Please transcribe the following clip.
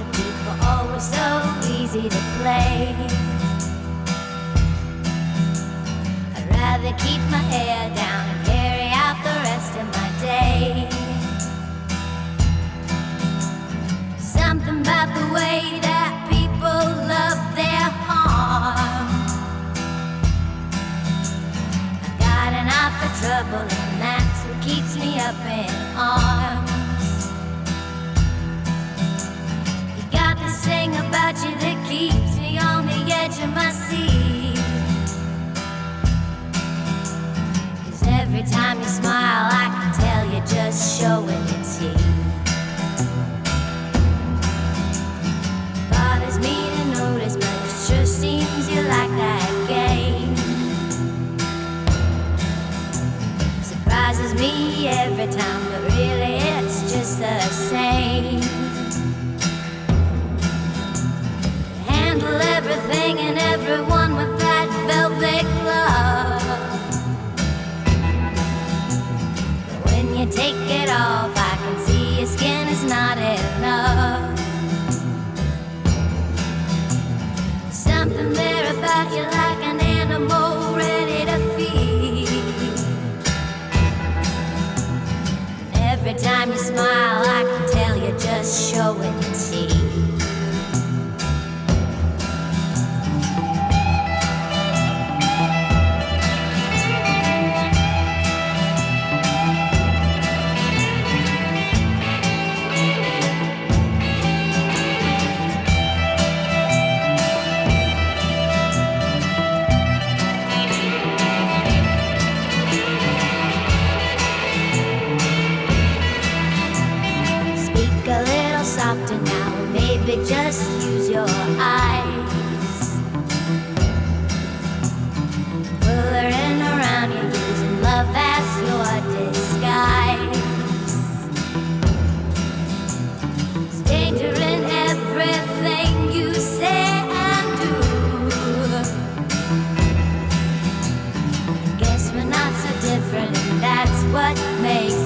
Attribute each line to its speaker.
Speaker 1: the people all were so easy to play. I'd rather keep my hair down and carry out the rest of my day. Something about the way that people love their harm. I got an eye for trouble, and that's what keeps me up in arms. Cause every time you smile, I can tell you're just showing your teeth. Bothers me to notice, but it seems you like that game. Surprises me every time, but really it's just the same. Something there about you like an animal ready to feed. Every time you smile, I can tell you're just showing softer now, maybe just use your eyes. Whirling around you, using love as your disguise. There's danger in everything you say and do. Guess we're not so different, and that's what makes.